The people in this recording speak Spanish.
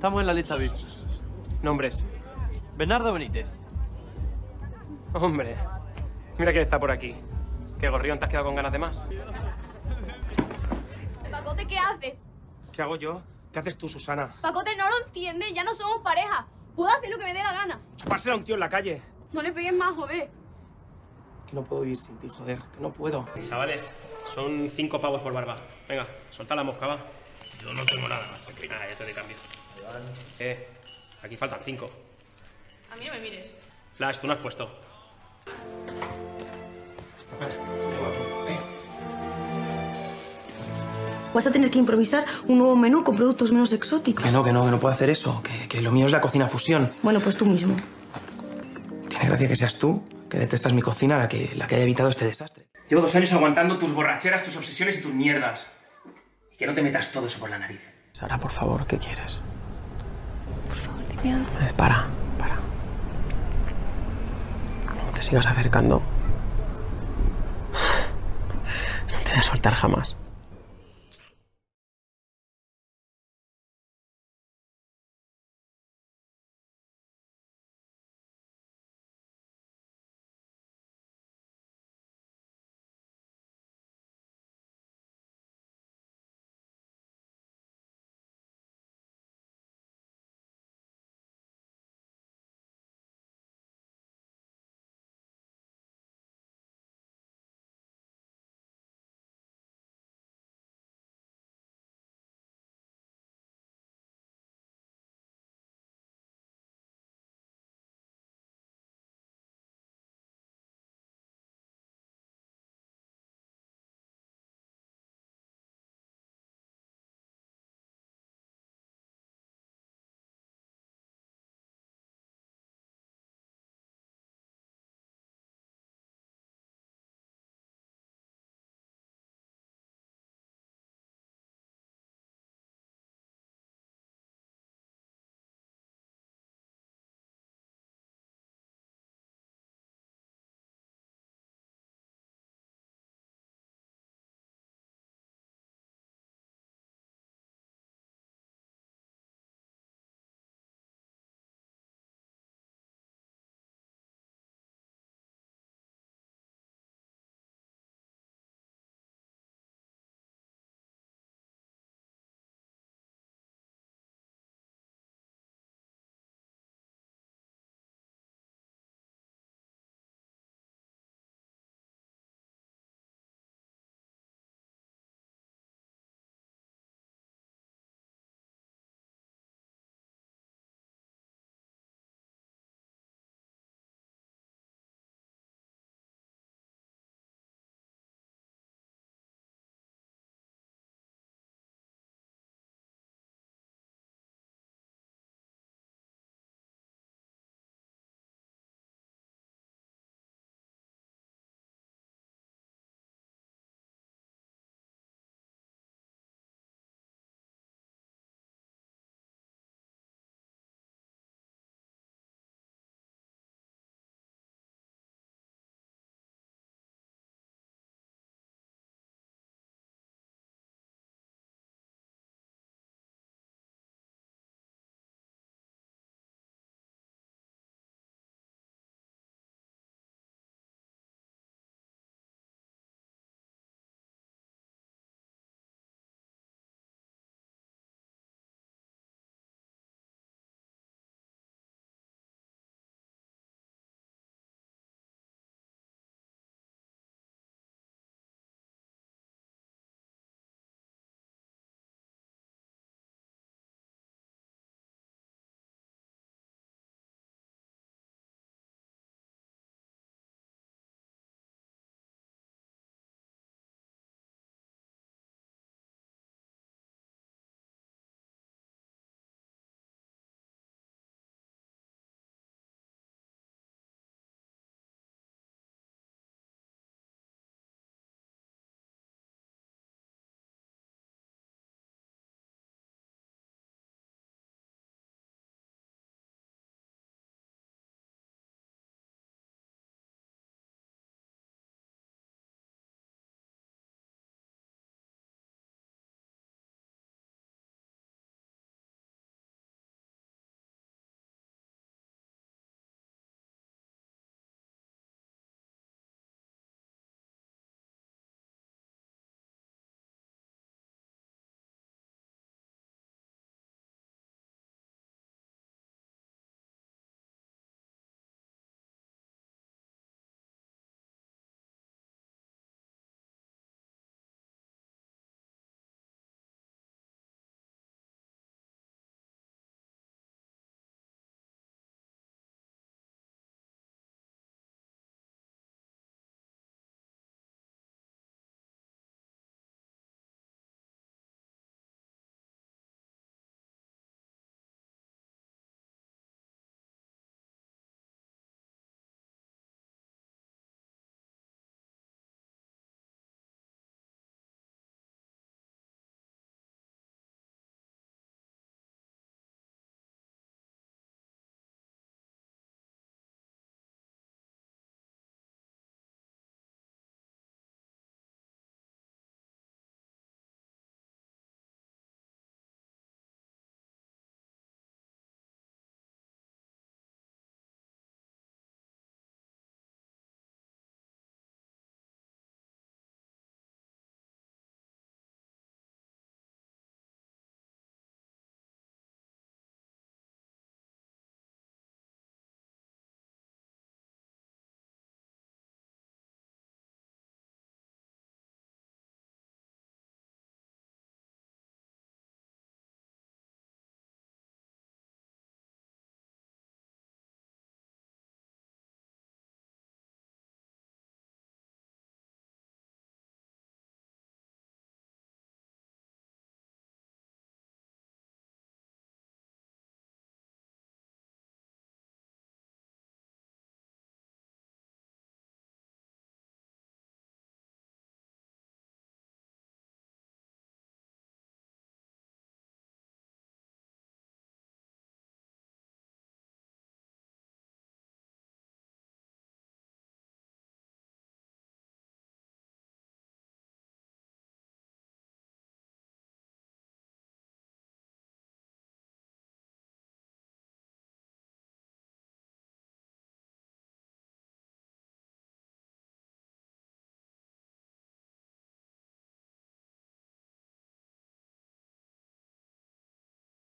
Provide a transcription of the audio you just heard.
Estamos en la lista VIP. Nombres. Bernardo Benítez. Hombre, mira quién está por aquí. ¿Qué gorrión te has quedado con ganas de más? Pacote, ¿qué haces? ¿Qué hago yo? ¿Qué haces tú, Susana? Pacote, no lo entiendes, ya no somos pareja. Puedo hacer lo que me dé la gana. Chupársela a un tío en la calle. No le pegues más, joder. Que no puedo vivir sin ti, joder. Que no puedo. Chavales, son cinco pavos por barba. Venga, solta la mosca, va. Yo no tengo nada. Nada, ya te doy cambio. Eh, aquí faltan cinco. A mí no me mires. Flash, tú no has puesto. Vas a tener que improvisar un nuevo menú con productos menos exóticos. Que no, que no, que no puedo hacer eso. Que, que lo mío es la cocina fusión. Bueno, pues tú mismo. Tiene gracia que seas tú, que detestas mi cocina, la que, la que haya evitado este desastre. Llevo dos años aguantando tus borracheras, tus obsesiones y tus mierdas. Y que no te metas todo eso por la nariz. Sara, por favor, ¿qué quieres? Eh, Para, para. No te sigas acercando. No te voy a soltar jamás.